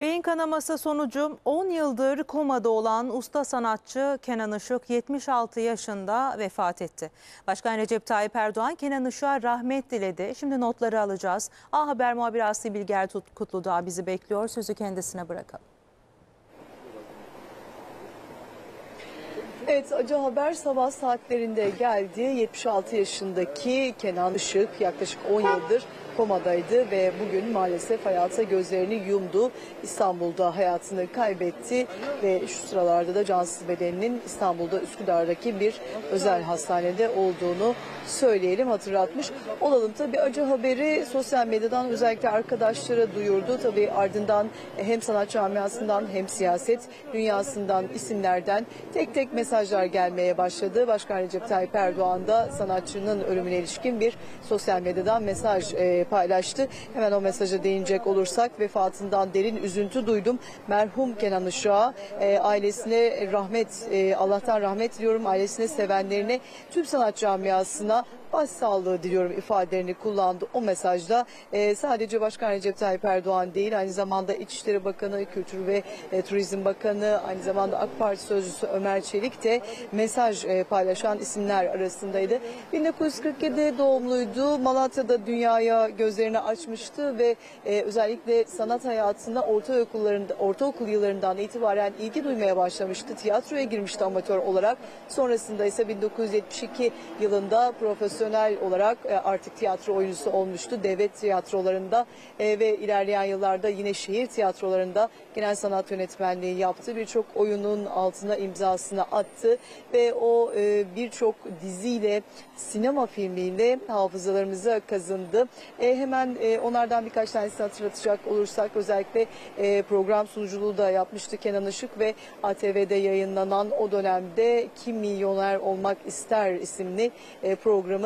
Beyin kanaması sonucu 10 yıldır komada olan usta sanatçı Kenan Işık 76 yaşında vefat etti. Başkan Recep Tayyip Erdoğan Kenan Işık'a rahmet diledi. Şimdi notları alacağız. A Haber muhabiri Aslı Bilger Tut- Kutludağ bizi bekliyor. Sözü kendisine bırakalım. Evet acı haber sabah saatlerinde geldi. 76 yaşındaki Kenan Işık yaklaşık 10 yıldır komadaydı ve bugün maalesef hayata gözlerini yumdu. İstanbul'da hayatını kaybetti ve şu sıralarda da cansız bedeninin İstanbul'da Üsküdar'daki bir özel hastanede olduğunu söyleyelim hatırlatmış. Olalım tabii acı haberi sosyal medyadan özellikle arkadaşlara duyurdu. Tabii ardından hem sanat camiasından hem siyaset dünyasından isimlerden tek tek mesajlar gelmeye başladı. Başkan Recep Tayyip Erdoğan da sanatçının ölümüne ilişkin bir sosyal medyadan mesaj e, paylaştı. Hemen o mesaja değinecek olursak vefatından derin üzüntü duydum. Merhum Kenan Işık'a e, ailesine rahmet, e, Allah'tan rahmet diliyorum. Ailesine, sevenlerine, tüm sanat camiasına başsağlığı diliyorum ifadelerini kullandı. O mesajda e, sadece Başkan Recep Tayyip Erdoğan değil aynı zamanda İçişleri Bakanı, Kültür ve e, Turizm Bakanı, aynı zamanda AK Parti Sözcüsü Ömer Çelik de mesaj e, paylaşan isimler arasındaydı. 1947 doğumluydu. Malatya'da dünyaya gözlerini açmıştı ve e, özellikle sanat hayatında ortaokullarında ortaokul yıllarından itibaren ilgi duymaya başlamıştı. Tiyatroya girmişti amatör olarak. Sonrasında ise 1972 yılında profesyonel olarak e, artık tiyatro oyuncusu olmuştu. Devlet tiyatrolarında e, ve ilerleyen yıllarda yine şehir tiyatrolarında genel sanat yönetmenliği yaptı. Birçok oyunun altına imzasını attı ve o e, birçok diziyle, sinema filmiyle hafızalarımıza kazındı. Hemen onlardan birkaç tanesini hatırlatacak olursak özellikle program sunuculuğu da yapmıştı Kenan Işık ve ATV'de yayınlanan o dönemde Kim Milyoner Olmak İster isimli e,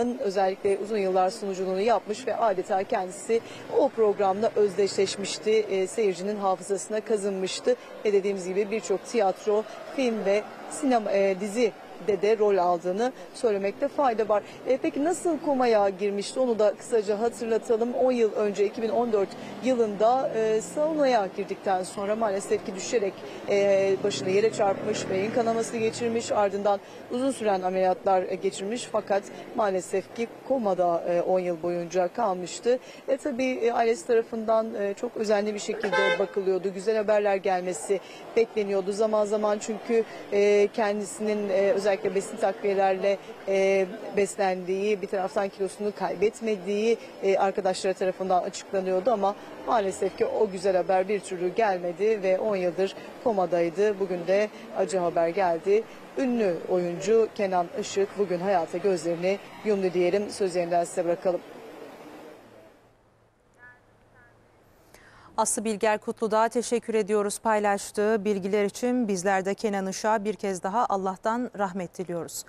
programın özellikle uzun yıllar sunuculuğunu yapmış ve adeta kendisi o programla özdeşleşmişti. E, seyircinin hafızasına kazınmıştı. Ve dediğimiz gibi birçok tiyatro, film ve sinema e, dizi de de rol aldığını söylemekte fayda var. E, peki nasıl komaya girmişti onu da kısaca hatırlatalım. 10 yıl önce 2014 yılında e, saunaya girdikten sonra maalesef ki düşerek e, başını yere çarpmış, beyin kanaması geçirmiş ardından uzun süren ameliyatlar e, geçirmiş fakat maalesef ki komada e, 10 yıl boyunca kalmıştı. E, tabii e, ailesi tarafından e, çok özenli bir şekilde bakılıyordu. Güzel haberler gelmesi bekleniyordu. Zaman zaman çünkü e, kendisinin e, özellikle besin takviyelerle e, beslendiği, bir taraftan kilosunu kaybetmediği e, arkadaşları tarafından açıklanıyordu ama maalesef ki o güzel haber bir türlü gelmedi ve 10 yıldır komadaydı. Bugün de acı haber geldi. Ünlü oyuncu Kenan Işık bugün hayata gözlerini yumdu diyelim. Söz yeniden size bırakalım. Aslı Bilger Kutludağ'a teşekkür ediyoruz paylaştığı bilgiler için. Bizler de Kenan Işık'a bir kez daha Allah'tan rahmet diliyoruz.